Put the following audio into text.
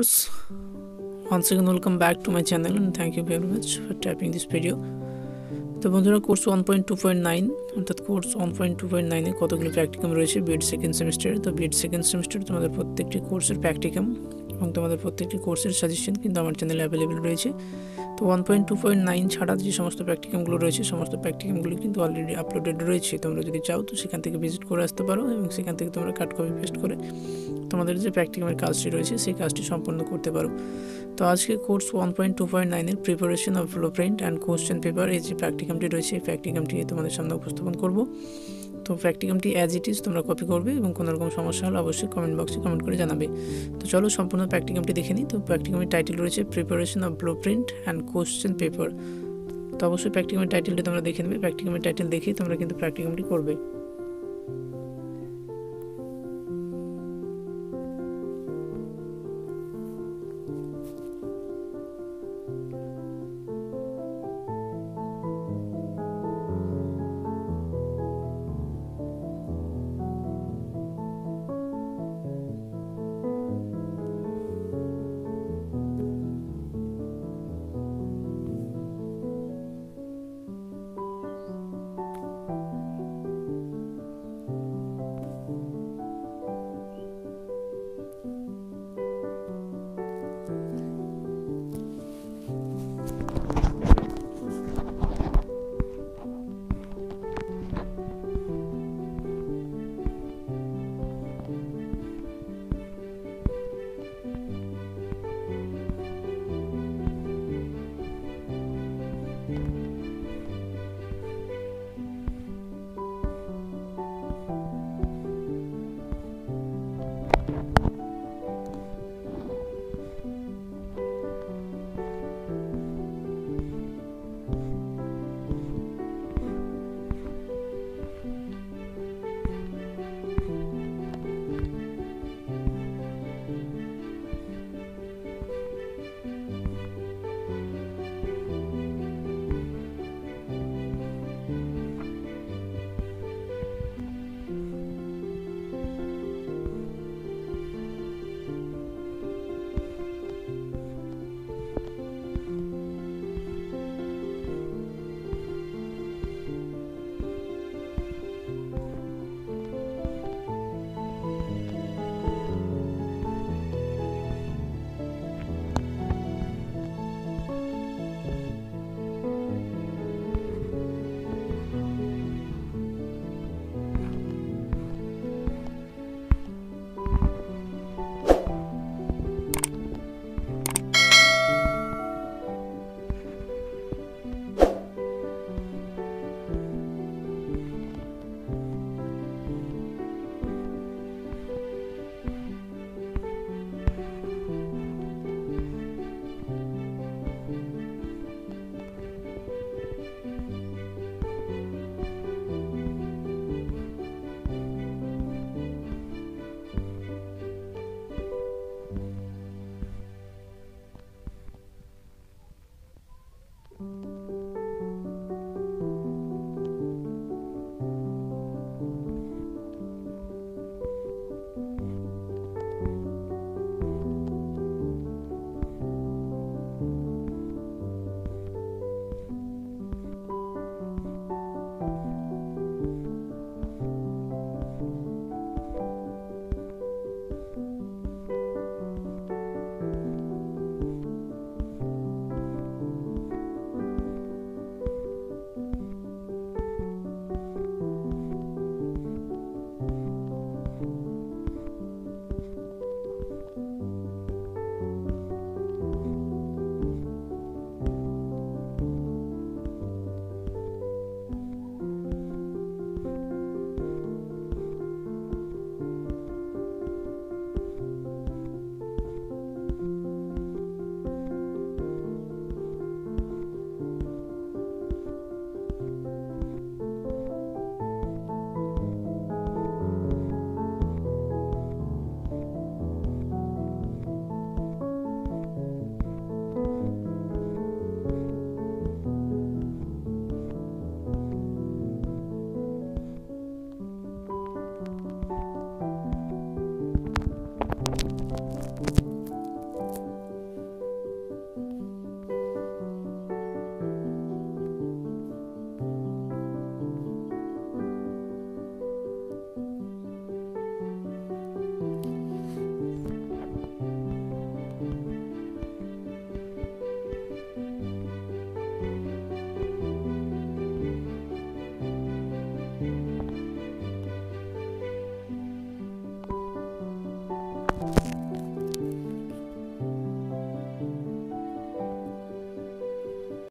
Once again, welcome back to my channel and thank you very much for tapping this video. তো বন্ধুরা course one point two point nine অর্থাৎ course one point two point নাইনে কতগুলো practicum রয়েছে? B Ed second সেমিস্টারে তো B Ed second semester তোমাদের প্রত্যেকটি কোর্সের প্র্যাকটিকাম এবং তোমাদের প্রত্যেকটি কোর্সের সাজেশন কিন্তু আমার চ্যানেলে অ্যাভেলেবেল রয়েছে। তো one point two point nine ছাড়া যে সমস্ত প্র্যাকটিকামগুলো রয়েছে, সমস্ত প্র্যাকটিকামগুলো কিন্তু অলরেডি আপলোডেড রয়েছে। তোমরা যদি চাও তো সেখান থেকে ভিজিট করে আসতে পারো এবং সেখান থেকে তোমরা কাট কপি পেস্ট করে তোমাদের যে প্র্যাকটিকামের কাজটি রয়েছে, সেই কাজটি সম্পন্ন করতে পারো। তো আজকে course one point two point নাইনের preparation of blueprint and question paper এই যে প্র্যাকটিকামটি রয়েছে, এই প্র্যাকটিকামটি তোমাদের সামনে উপস্থাপন করব। তো প্র্যাকটিকামটি অ্যাজ ইট ইজ তোমরা কপি করবে এবং কোনো রকম সমস্যা হলে অবশ্যই কমেন্ট বক্সে কমেন্ট করে জানাবে। তো চলো সম্পূর্ণ প্র্যাকটিকামটি দেখে নিই। তো প্র্যাকটিকামের টাইটেল রয়েছে preparation of blueprint and question paper তো অবশ্যই প্র্যাকটিকামের টাইটেলটি তোমরা দেখে নেবে। প্র্যাকটিকামের টাইটেল দেখেই তোমরা কিন্তু প্র্যাকটিকামটি করবে।